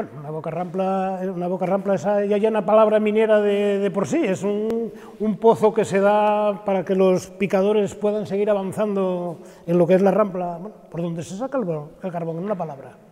Bueno, una boca rampla, eh, una boca rampla esa ya llena palabra minera de, por sí, es un, pozo que se da para que los picadores puedan seguir avanzando en lo que es la rampla, por donde se saca el, el carbón, en una palabra.